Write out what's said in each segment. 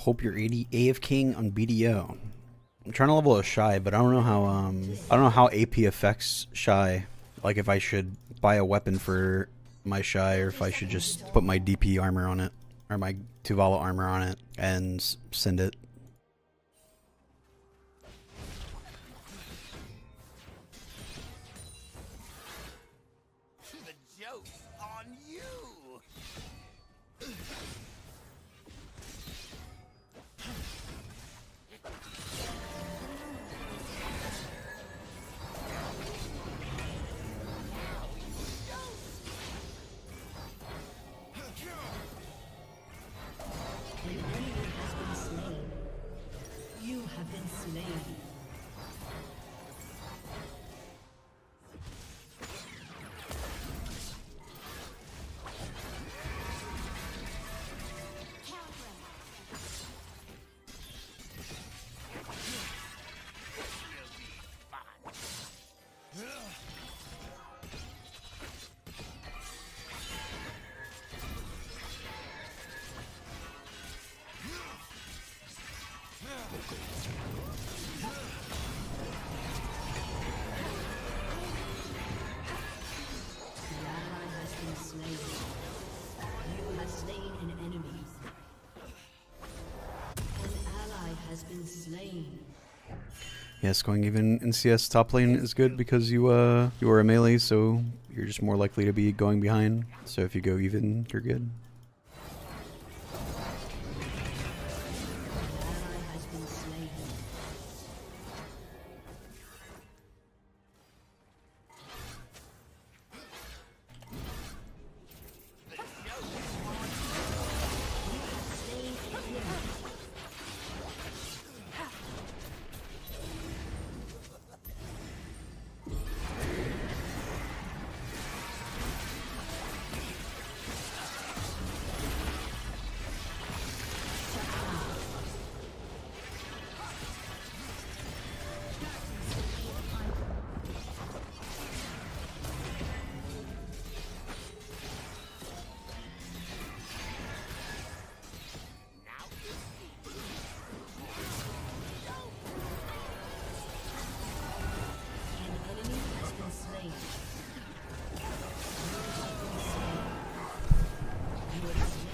Hope you're 80 AF King on BDO. I'm trying to level a Shai, but I don't know how um I don't know how AP affects Shai. Like if I should buy a weapon for my Shai or if I should just put my DP armor on it or my Tuvala armor on it and send it. Slain. An Yes, going even in CS top lane is good because you uh you are a melee, so you're just more likely to be going behind. So if you go even, you're good.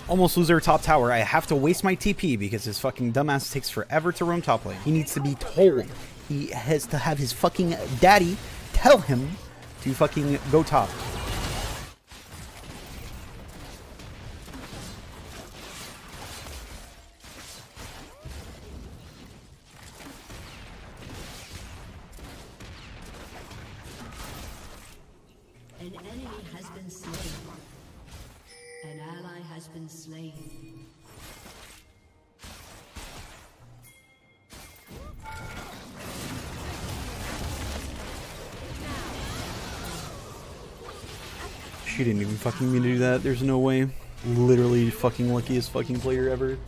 Almost lose our top tower. I have to waste my TP because his fucking dumbass takes forever to roam top lane. He needs to be told. He has to have his fucking daddy tell him to fucking go top. Has been slain. She didn't even fucking mean to do that. There's no way. Literally fucking luckiest fucking player ever.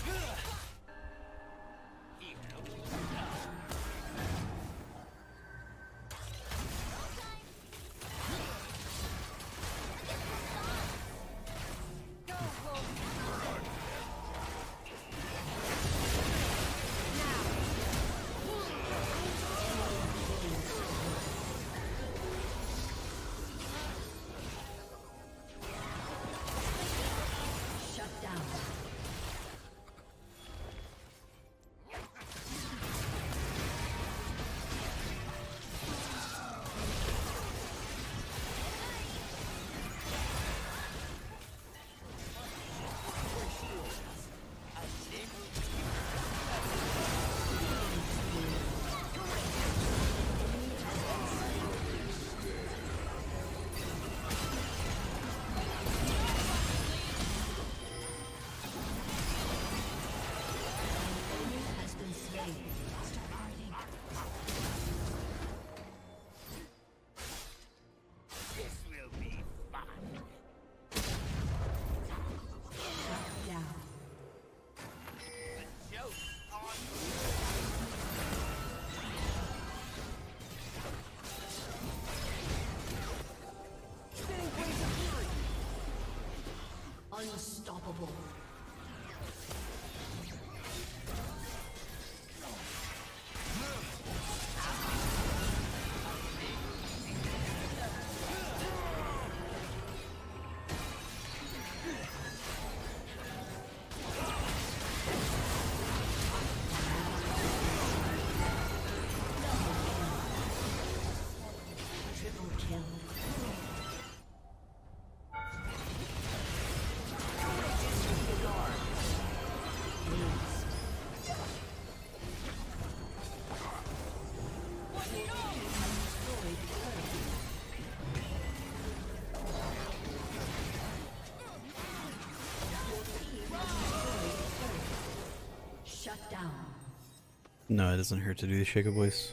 No, it doesn't hurt to do the Shaco voice.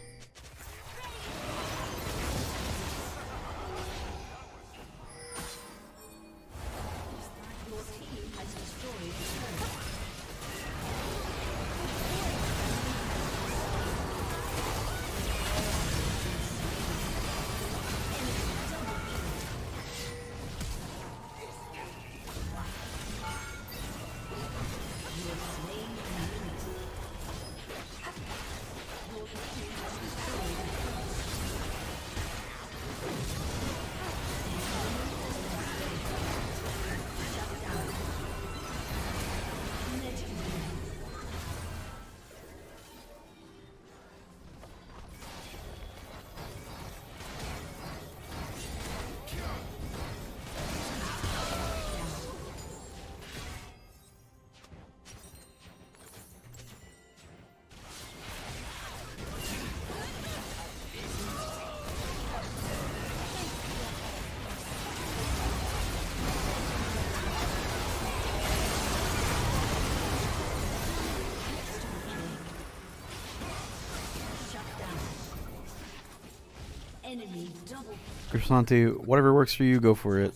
Grisanti, whatever works for you, go for it.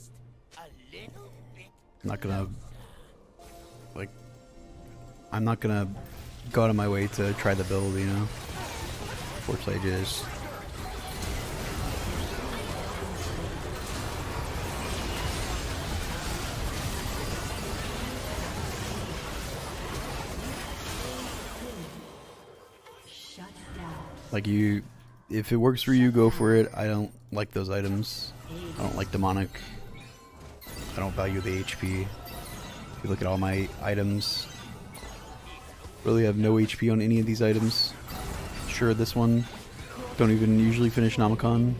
I'm not gonna like I'm not gonna go out of my way to try the build, you know. Fortunately, I like you. If it works for you, go for it. I don't like those items. I don't like demonic. I don't value the HP. If you look at all my items, really have no HP on any of these items. Sure, this one don't even usually finish Namicon.